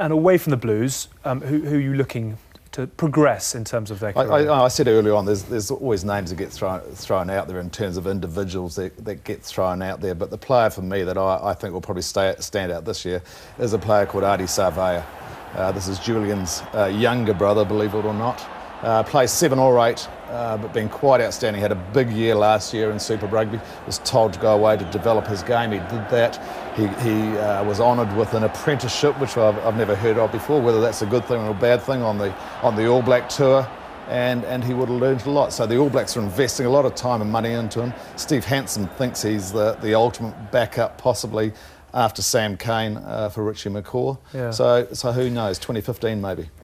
And away from the Blues, um, who, who, are you looking to progress in terms of their career? I, I, I said earlier on, there's, there's, always names that get thrown, thrown out there in terms of individuals that, that get thrown out there. But the player for me that I, I think will probably stay, stand out this year is a player called Ardie Savea. Uh, this is Julian's uh, younger brother, believe it or not. Uh, plays seven or eight, uh, but been quite outstanding. Had a big year last year in Super Rugby. Was told to go away to develop his game. He did that. He, he uh, was honoured with an apprenticeship, which I've, I've, never heard of before. Whether that's a good thing or a bad thing on the on the All Black tour. And, and he would have learned a lot. So the All Blacks are investing a lot of time and money into him. Steve Hansen thinks he's the, the ultimate backup, possibly after Sam Cane uh, for Richie McCaw. Yeah. So, so who knows? 2015 maybe.